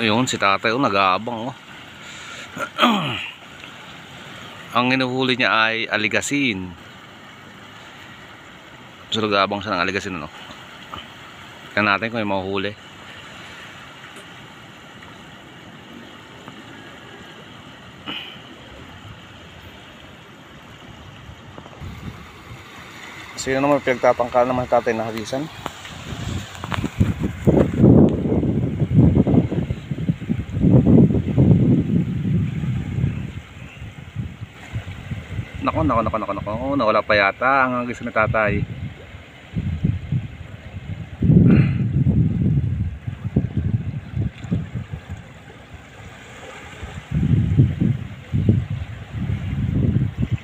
Ayun, si tatay oh, nag-aabang oh. Ang hinuhuli niya ay aligasin. So nag-aabang siya ng aligasin ano. Tingnan natin kung may mahuhuli. Sino naman pinagtatangka naman tatay na halisan? Nako, nako, nako, nako, nawala pa yata ang hagis na tatay.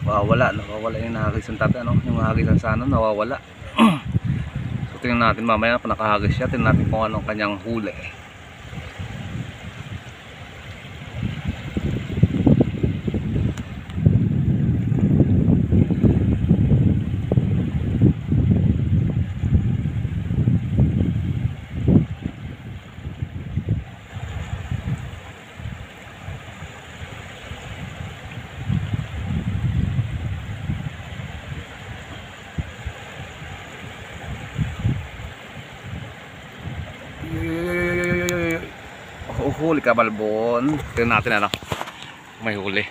Nawawala, nawawala yung nahagis ng tatay, ano? Yung hagisan sa ano, nawawala. so, tingnan natin mamaya kung nakahagis siya. Tingnan natin kung anong kanyang huli. Oh, huli ka balbon. Tingnan natin ano. May huli.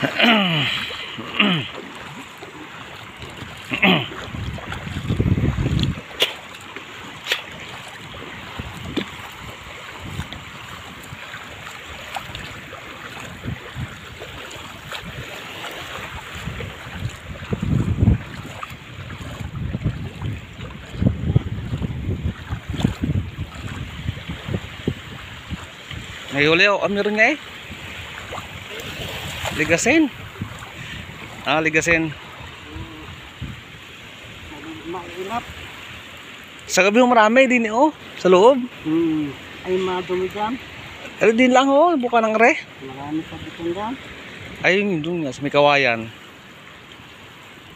May huli oh. Ah, meron nga eh. Ligasin. Ah, ligasin. Mainap. Sa gabi marami din eh, oh. Sa loob. Hmm. Ay madumi dyan. Ano din lang oh. Buka ng re. Marami sa bitong dyan. Ayun yun doon nga. Sa may kawayan.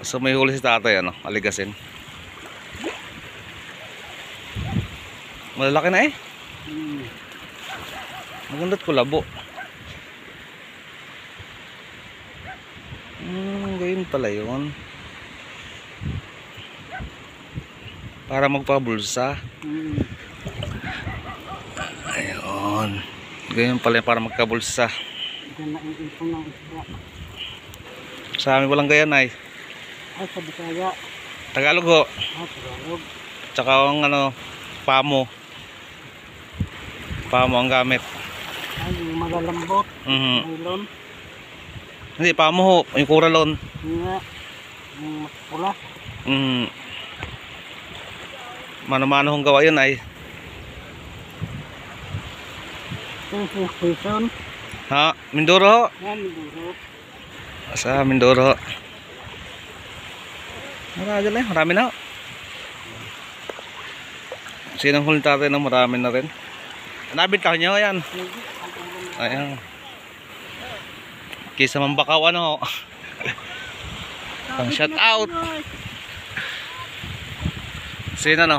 So may huli si tatay ano. Aligasin. Malalaki na eh. Hmm. Magundat ko labo. Hmm, ganyan pala yun. Para magpabulsa. Hmm. Ayun. Ganyan pala yun para magkabulsa. Na. Sa amin walang ganyan ay. Ay sa Bisaya. Tagalog ho. Ah, Tagalog. Tsaka ang ano, pamo. Pamo ang gamit. Malalambot. Mhm. Nylon. Hindi, pamo ho. Yung kuralon. Nga. Yung pula. Mhm. Mano-mano hong gawa yun ay. Station. Ha? Mindoro ho. Yan, Mindoro. Sa Mindoro ho. Marami na marami na ho. Sinang huli tatay na marami na rin. Nabintahan nyo yan. Hindi. Ang ulam. Ayan. Kisa mambakaw ano. Pang shout out. Sino no?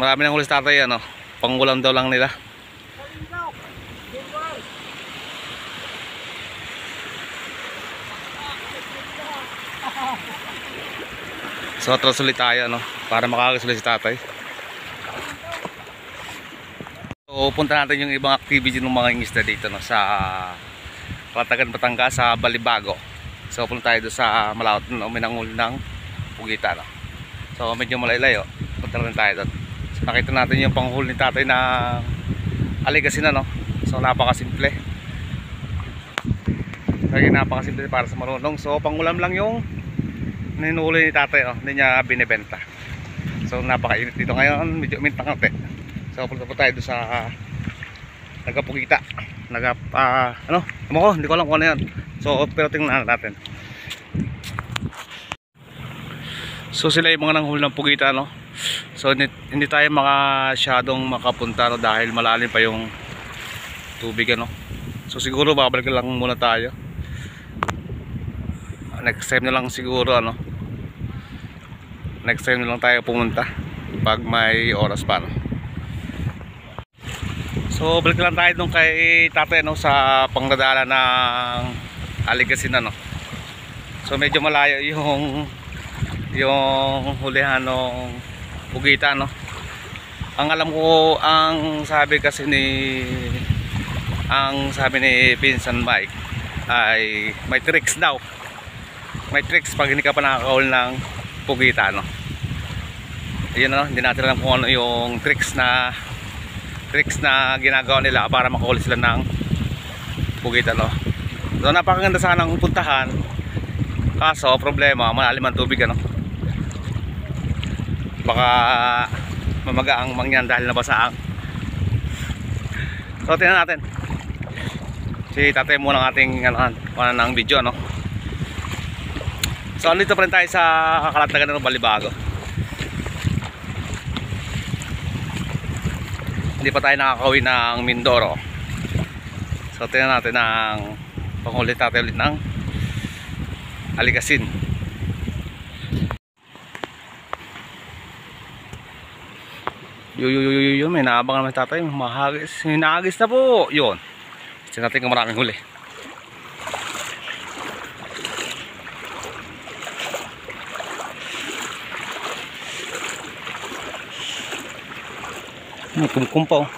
Marami nang huli tatay ano. Pangulam daw lang nila. So atras ulit tayo no. Para makakasulit si tatay. So punta natin yung ibang activity ng mga ingisda dito no sa Patagan Batangas sa Balibago. So punta tayo sa Malawat no, minangul ng Pugita no. So medyo malayo. Punta rin tayo doon. So nakita natin yung panghuli ni tatay na aligasin na no. So napakasimple. Kaya napakasimple para sa marunong. So pangulam lang yung ninuli ni tatay oh, hindi niya binebenta. So napakainit dito ngayon, medyo umintang konti. So punta po tayo doon sa uh, Nagapugita. Nagap ah, ano? Tama ko, hindi ko alam kung ano 'yan. So pero tingnan natin. So sila yung mga nanghuli ng pugita no. So hindi, hindi tayo makasyadong makapunta no dahil malalim pa yung tubig ano. So siguro babalik lang muna tayo. Next time na lang siguro ano. Next time na lang tayo pumunta. pag may oras pa no? So balik lang tayo dun kay tatay no, sa pangdadala ng aligasin ano. So medyo malayo yung yung hulihan ng pugita no. Ang alam ko ang sabi kasi ni ang sabi ni Pinsan Mike ay may tricks daw. May tricks pag hindi ka pa nakakahul ng pugita no. Yun ano hindi natin alam kung ano yung tricks na tricks na ginagawa nila para makahuli sila ng pugita no so napakaganda sana ng puntahan. Kaso problema malalim ang tubig ano. Baka mamaga ang mangyan dahil nabasa ang so tingnan natin. Si tatay muna ang ating ano, ano ng video no so andito pa rin tayo sa kalatagan ng Balibago hindi pa tayo nakakauwi ng Mindoro so tingnan natin ang pangulit natin ulit ng Aligasin Yo yo yo yo yo may naabangan naman tatay, mahagis, hinagis na po. 'Yon. Kasi natin kung maraming huli. May kumkum pa oh.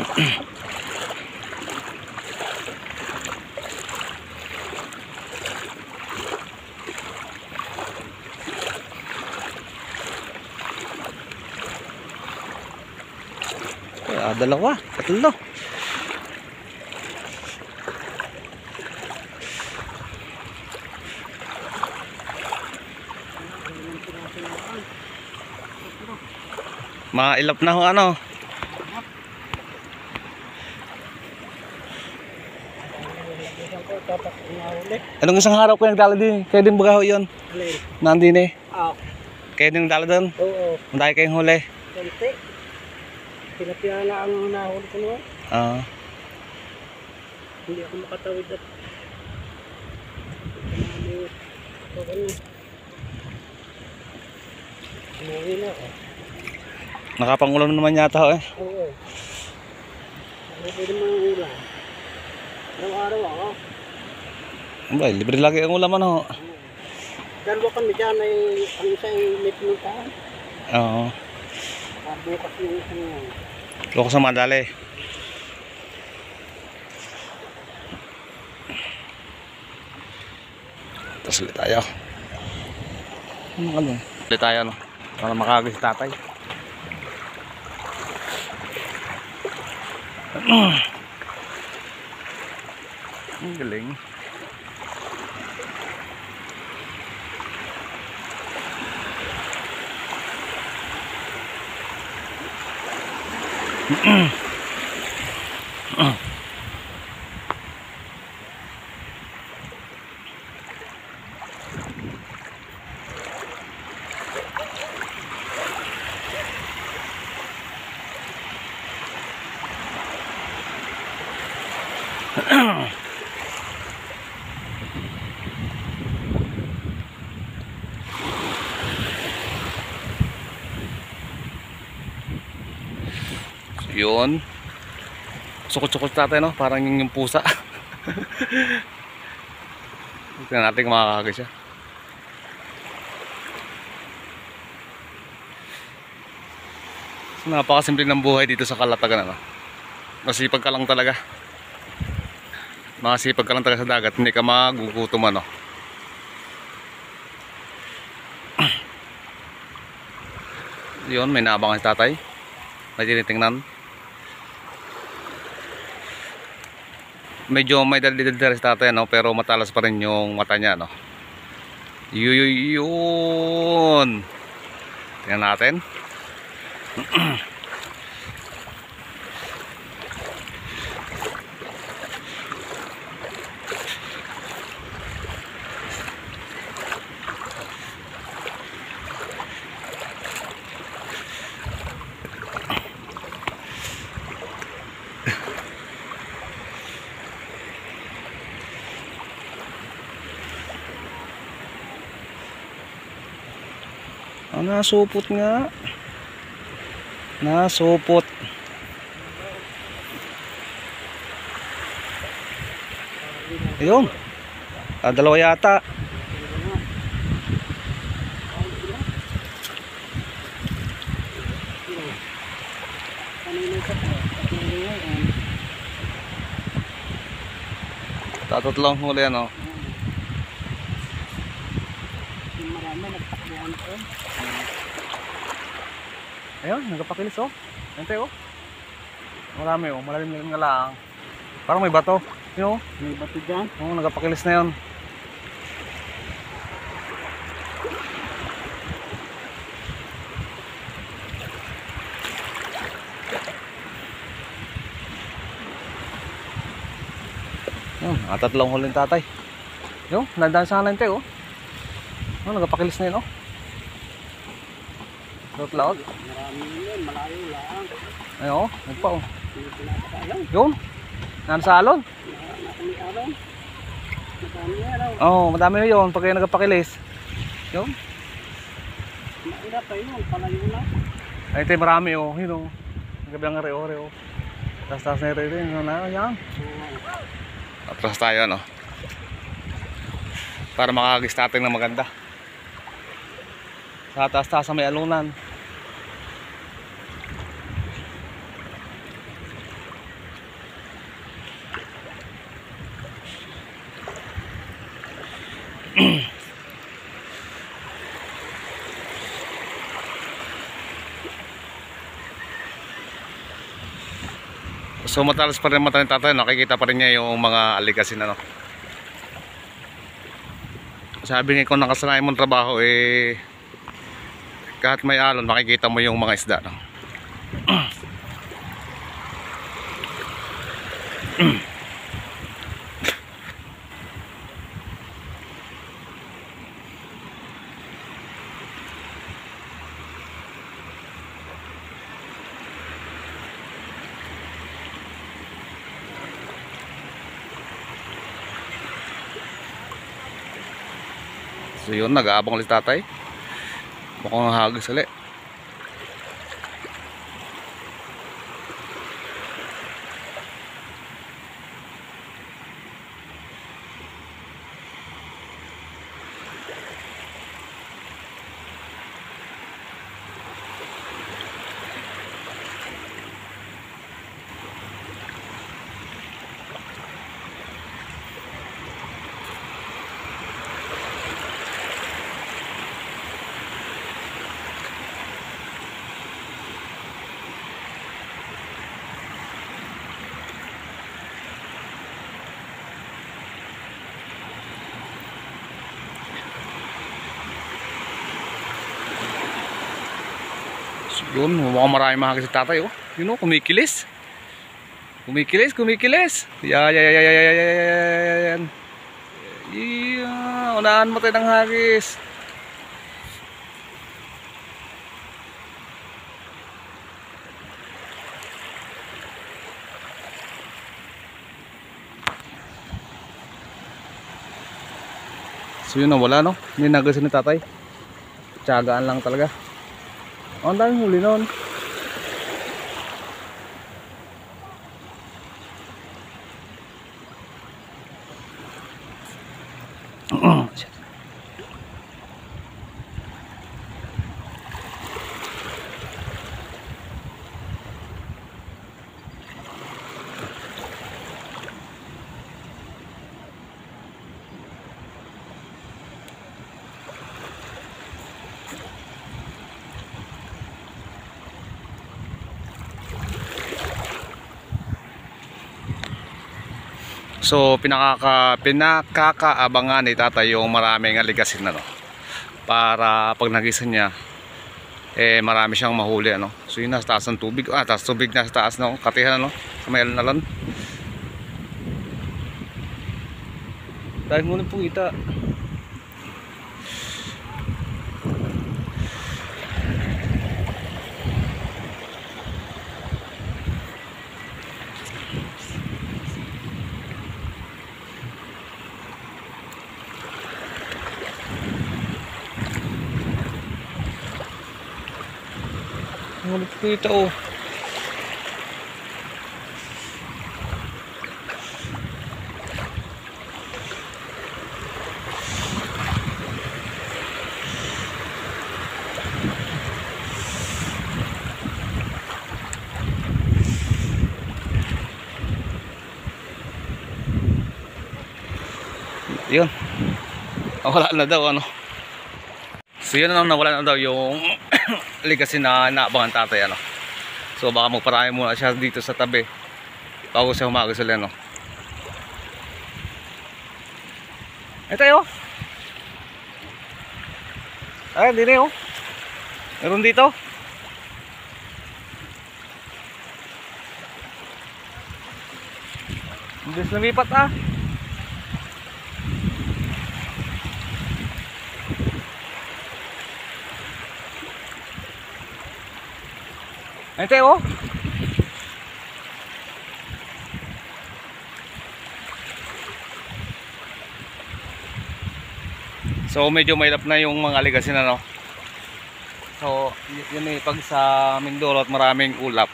Ah, dalawa, tatlo. Mailap na ho ano. Anong isang araw ko nagdala din? Kaya din baga ho yun. Nandin eh. Ah, Kaya din nagdala doon. oo. Dahil kayong huli. Konti. Pinapiyala ang nahuli ko noon. Ah. Hindi ako makatawid at Ano. Umuwi na ako. Nakapangulam naman yata ho eh. Oo. Ano pwede mga ulam? Araw-araw ako. Abay, libre lagi ang ulam ano. Dalawa kami dyan ay ang isa ay may pinuntahan. Oo. Ah, bukas yung isang yan. Loko sa madali. Tapos ulit tayo. Ano ka dun? Ulit tayo no. Para makagay si tatay. Ang galing. Yun. Sukot-sukot tatay no? Parang yung, yung pusa. Tingnan natin kung makakagay siya. Napakasimple ng buhay dito sa Kalatagan ano. Masipag ka lang talaga. Masipag ka lang talaga sa dagat, hindi ka magugutom ano. Yun, may naabangan si tatay. May tinitingnan. Medyo may dalidal si tatay no, pero matalas pa rin yung mata niya no. Yu- Yun. Tingnan natin. Ah, nasupot nga. Nasupot. Ayun. Ah, dalawa yata. Tatatlong huli ano. Marami nagtakbuhan ko. Ayun, nagpakilis oh. Ente oh. Marami oh, malalim-lalim nga lang. Parang may bato. Yun oh. May bato dyan. Oo, nagpakilis na yun. Yun, tatlong huling tatay. Yun, nandaan sa halente oh. Oh, nagpakilis na yun oh. Loot laot. Marami yun. Malayo lang. Ay oh, nagpa oh. Yun, nandun sa alon. Nakakami araw. Madami araw. Oh, madami na yun pag kayo nagpakilis. Yun. Mahirap pa yun. Palayo na. Ay, ito marami oh. Yun oh. Gabi ang reo reo. Tapos tapos na reo reo. na yan. Atras tayo ano. Para makakagis natin ng maganda. Sa taas taas sa may alunan. So matalas pa rin mata ni tatay, nakikita pa rin niya yung mga alikasin ano. Sabi niya kung nakasanayan mong trabaho eh kahit may alon makikita mo yung mga isda no. nag-aabang ulit tatay. Mukhang hagis ulit. Yun, mukhang marami mahagis si tatay oh. Yun know, kumikilis. Kumikilis, kumikilis. Yan, yan, yan, yan, yan, yan, yan. Yeah, unahan mo tayo ng hagis. So yun na wala no. Hindi nagasin ni tatay. Tsagaan lang talaga. Ang daming huli noon. So pinakaka pinakakaabangan ni tatay yung maraming aligasin ano. Para pag nagisan niya eh marami siyang mahuli ano. So yun nasa taas ng tubig. Ah, taas tubig na sa taas no. Katihan ano. Sa may alon Dahil muna po kita. Dito oh. Yun. Nawala na daw ano. So yun ano, nawala na daw yung legacy na naabangan tatay ano. So baka magparami muna siya dito sa tabi bago siya umaga sila no. Ito yun. Ay, hindi na yun. Meron dito. Hindi lumipat ah. Ito oh. So medyo mahirap na yung mga legacy na no. So yun eh pag sa Mindoro at maraming ulap.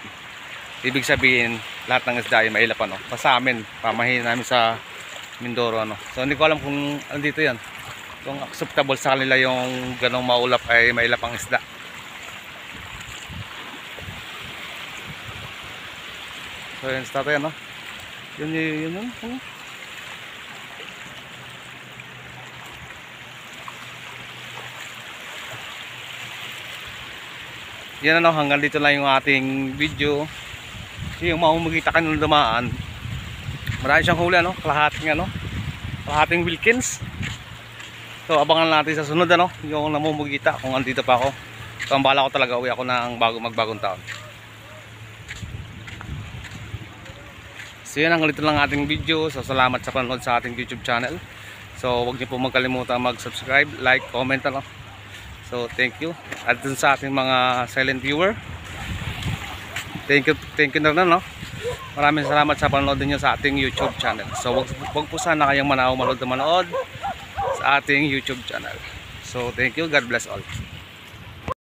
Ibig sabihin lahat ng isda ay mailap ano. Pa sa amin, pamahin namin sa Mindoro ano. So hindi ko alam kung andito yan. Kung acceptable sa kanila yung ganong maulap ay mailap ang isda. So yun sa tatay ano. Yun yun yun. yun, yun. Yan ano, hanggang dito lang yung ating video. Kasi yung mamumagita ka nung dumaan. Marami siyang huli ano, kalahating ano, kalahating Wilkins. So abangan natin sa sunod ano, yung namumugita kung andito pa ako. So ang bala ko talaga uwi ako ng bago magbagong taon. So yun, hanggang dito lang ating video. So salamat sa panonood sa ating YouTube channel. So huwag niyo po magkalimutan mag-subscribe, like, comment ano. So thank you. At dun sa ating mga silent viewer. Thank you, thank you na rin, no? Maraming salamat sa panonood niyo sa ating YouTube channel. So wag, wag po sana kayong manaw manood na manood sa ating YouTube channel. So thank you. God bless all.